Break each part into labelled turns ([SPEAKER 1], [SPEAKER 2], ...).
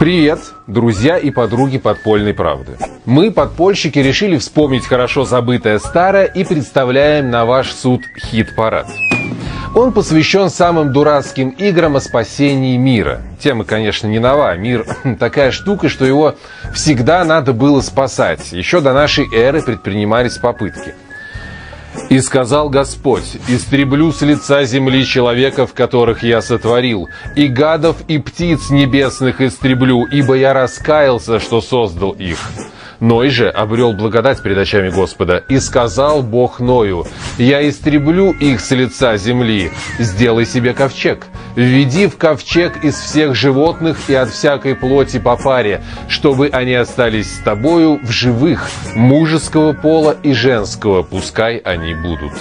[SPEAKER 1] Привет, друзья и подруги подпольной правды. Мы, подпольщики, решили вспомнить хорошо забытое старое и представляем на ваш суд хит-парад. Он посвящен самым дурацким играм о спасении мира. Тема, конечно, не нова. Мир такая штука, что его всегда надо было спасать. Еще до нашей эры предпринимались попытки. И сказал Господь, истреблю с лица земли человеков, которых я сотворил, и гадов, и птиц небесных истреблю, ибо я раскаялся, что создал их. Ной же обрел благодать перед очами Господа, и сказал Бог Ною, «Я истреблю их с лица земли, сделай себе ковчег, введи в ковчег из всех животных и от всякой плоти по паре, чтобы они остались с тобою в живых, мужеского пола и женского, пускай они будут».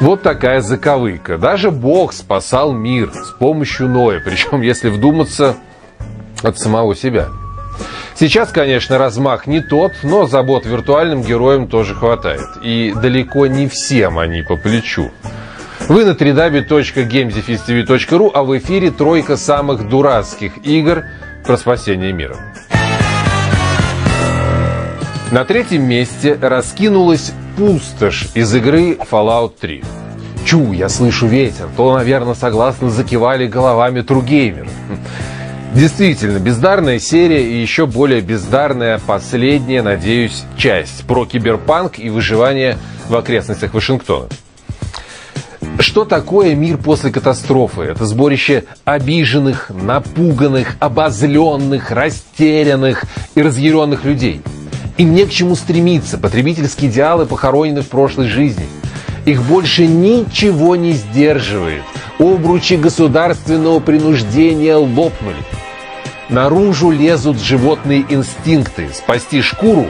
[SPEAKER 1] Вот такая заковыка. Даже Бог спасал мир с помощью Ноя, причем, если вдуматься, от самого себя – Сейчас, конечно, размах не тот, но забот виртуальным героям тоже хватает. И далеко не всем они по плечу. Вы на www.gamesdefistv.ru, а в эфире тройка самых дурацких игр про спасение мира. На третьем месте раскинулась пустошь из игры Fallout 3. Чу, я слышу ветер, то, наверное, согласно закивали головами Тругеймер. Действительно, бездарная серия и еще более бездарная последняя, надеюсь, часть про киберпанк и выживание в окрестностях Вашингтона. Что такое мир после катастрофы? Это сборище обиженных, напуганных, обозленных, растерянных и разъяренных людей. Им не к чему стремиться, потребительские идеалы похоронены в прошлой жизни. Их больше ничего не сдерживает. Обручи государственного принуждения лопнули. Наружу лезут животные инстинкты – спасти шкуру,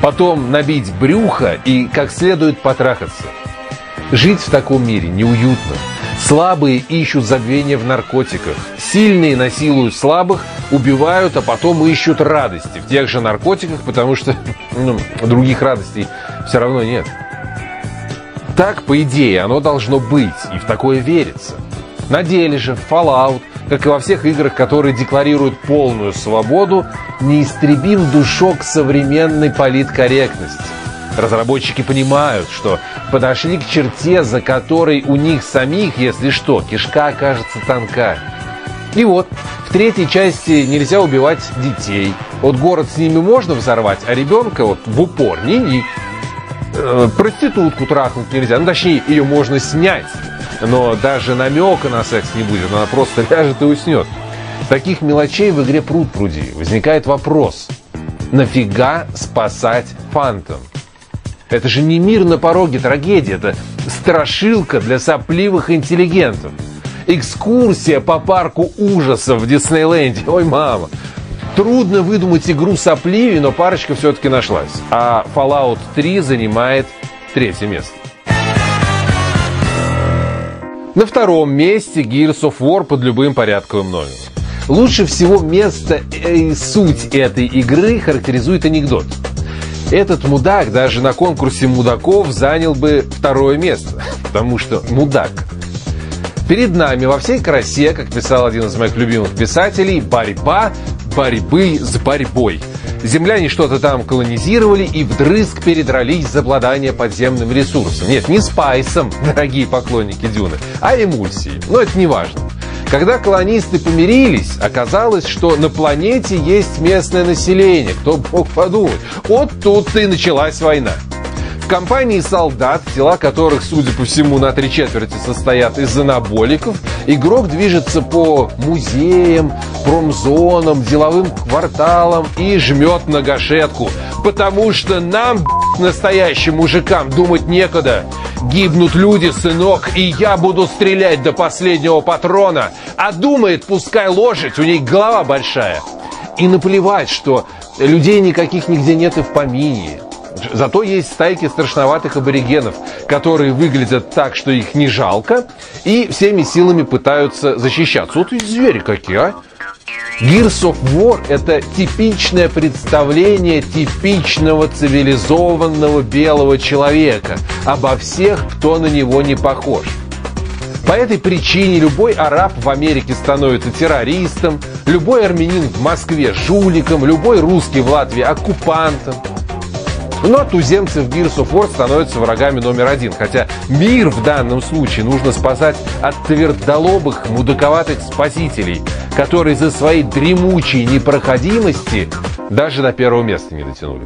[SPEAKER 1] потом набить брюхо и как следует потрахаться. Жить в таком мире неуютно. Слабые ищут забвение в наркотиках. Сильные насилуют слабых, убивают, а потом ищут радости в тех же наркотиках, потому что ну, других радостей все равно нет. Так, по идее, оно должно быть, и в такое верится. На деле же Fallout – как и во всех играх, которые декларируют полную свободу, неистребим душок современной политкорректности. Разработчики понимают, что подошли к черте, за которой у них самих, если что, кишка окажется тонка. И вот, в третьей части нельзя убивать детей. Вот город с ними можно взорвать, а ребенка вот в упор не-не. Э, проститутку трахнуть нельзя, ну точнее, ее можно снять но даже намека на секс не будет, она просто ляжет и уснет. Таких мелочей в игре пруд пруди. Возникает вопрос, нафига спасать фантом? Это же не мир на пороге трагедии, это страшилка для сопливых интеллигентов. Экскурсия по парку ужасов в Диснейленде. Ой, мама. Трудно выдумать игру сопливее, но парочка все-таки нашлась. А Fallout 3 занимает третье место. На втором месте Gears of War под любым порядковым номером. Лучше всего место и суть этой игры характеризует анекдот. Этот мудак даже на конкурсе мудаков занял бы второе место, потому что мудак. Перед нами во всей красе, как писал один из моих любимых писателей, борьба борьбы с борьбой – Земляне что-то там колонизировали и вдрызг передрались за обладание подземным ресурсом. Нет, не спайсом, дорогие поклонники Дюны, а эмульсией. Но это не важно. Когда колонисты помирились, оказалось, что на планете есть местное население. Кто мог подумать? Вот тут-то и началась война. В компании солдат, тела которых, судя по всему, на три четверти состоят из анаболиков, игрок движется по музеям, промзонам, деловым кварталам и жмет на гашетку. Потому что нам, настоящим мужикам, думать некогда. Гибнут люди, сынок, и я буду стрелять до последнего патрона. А думает, пускай лошадь, у ней голова большая. И наплевать, что людей никаких нигде нет и в помине. Зато есть стайки страшноватых аборигенов, которые выглядят так, что их не жалко, и всеми силами пытаются защищаться. Вот и звери какие, а! Gears of War – это типичное представление типичного цивилизованного белого человека обо всех, кто на него не похож. По этой причине любой араб в Америке становится террористом, Любой армянин в Москве жуликом, любой русский в Латвии оккупантом. Но туземцы в Gears of War становятся врагами номер один. Хотя мир в данном случае нужно спасать от твердолобых, мудаковатых спасителей, которые за своей дремучей непроходимости даже до первого места не дотянули.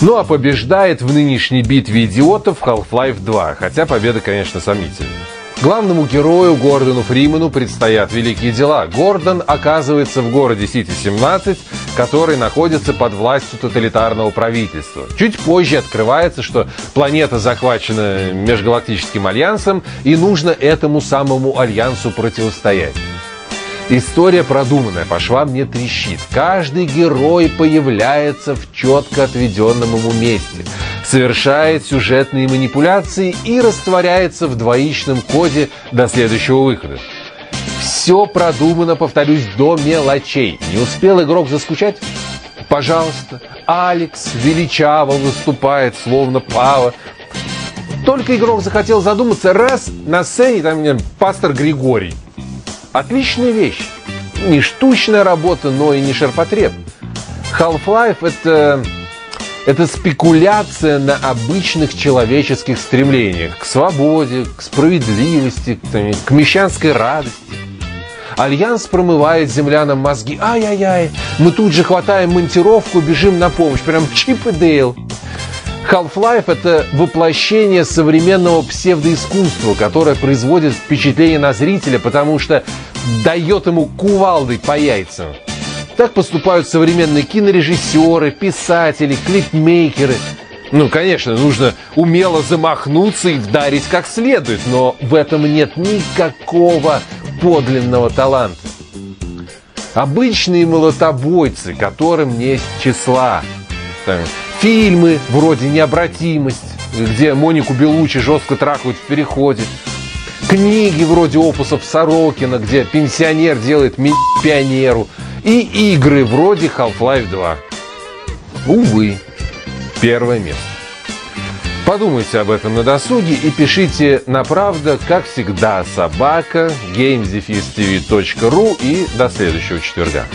[SPEAKER 1] Ну а побеждает в нынешней битве идиотов Half-Life 2, хотя победа, конечно, сомнительная. Главному герою Гордону Фриману предстоят великие дела. Гордон оказывается в городе Сити-17, который находится под властью тоталитарного правительства. Чуть позже открывается, что планета захвачена межгалактическим альянсом, и нужно этому самому альянсу противостоять. История продуманная, по швам не трещит. Каждый герой появляется в четко отведенном ему месте, совершает сюжетные манипуляции и растворяется в двоичном коде до следующего выхода. Все продумано, повторюсь, до мелочей. Не успел игрок заскучать? Пожалуйста, Алекс величаво выступает, словно пава. Только игрок захотел задуматься, раз на сцене там пастор Григорий – Отличная вещь. Не штучная работа, но и не ширпотреб. Half-Life это, это спекуляция на обычных человеческих стремлениях к свободе, к справедливости, к, мещанской радости. Альянс промывает землянам мозги. Ай-яй-яй, мы тут же хватаем монтировку, бежим на помощь. Прям Чип и Дейл. Half-Life — это воплощение современного псевдоискусства, которое производит впечатление на зрителя, потому что дает ему кувалдой по яйцам. Так поступают современные кинорежиссеры, писатели, клипмейкеры. Ну, конечно, нужно умело замахнуться и вдарить как следует, но в этом нет никакого подлинного таланта. Обычные молотобойцы, которым нет числа. Там, Фильмы вроде «Необратимость», где Монику Белучи жестко трахают в переходе. Книги вроде опусов Сорокина, где пенсионер делает ми пионеру. И игры вроде Half-Life 2. Увы, первое место. Подумайте об этом на досуге и пишите на правда, как всегда, собака, gamesdefistv.ru и до следующего четверга.